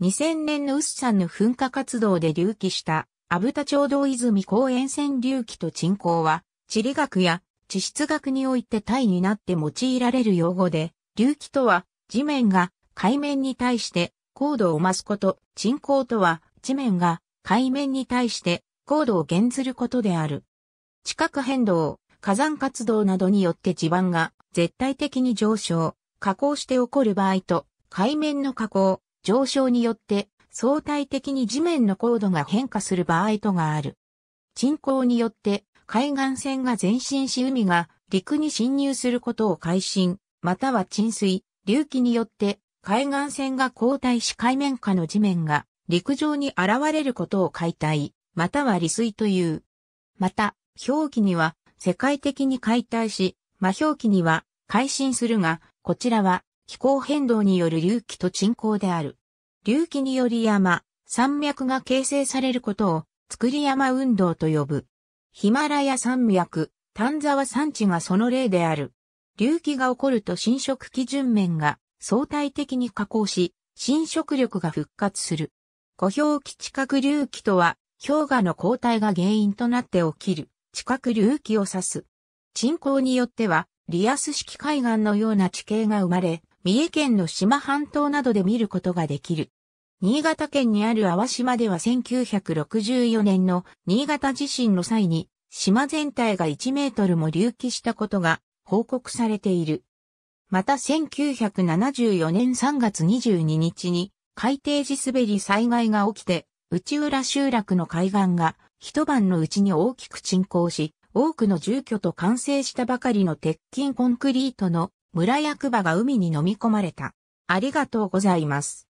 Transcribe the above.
2000年のウッサンの噴火活動で隆起した阿武田町道泉公園線隆起と沈降は地理学や地質学において体になって用いられる用語で、隆起とは地面が海面に対して高度を増すこと、沈降とは地面が海面に対して高度を減ずることである。地殻変動、火山活動などによって地盤が絶対的に上昇、下降して起こる場合と、海面の下降、上昇によって相対的に地面の高度が変化する場合とがある。沈降によって海岸線が前進し海が陸に侵入することを海進、または沈水、隆起によって海岸線が後退し海面下の地面が陸上に現れることを解体、または利水という。また、表記には世界的に解体し、魔表記には改心するが、こちらは気候変動による隆起と沈降である。隆起により山、山脈が形成されることを作り山運動と呼ぶ。ヒマラヤ山脈、丹沢山地がその例である。隆起が起こると侵食基準面が相対的に下降し、侵食力が復活する。小氷期地殻隆起とは、氷河の交代が原因となって起きる地殻隆起を指す。沈降によっては、リアス式海岸のような地形が生まれ、三重県の島半島などで見ることができる。新潟県にある淡島では1964年の新潟地震の際に島全体が1メートルも隆起したことが報告されている。また1974年3月22日に海底地滑り災害が起きて内浦集落の海岸が一晩のうちに大きく沈降し、多くの住居と完成したばかりの鉄筋コンクリートの村役場が海に飲み込まれた。ありがとうございます。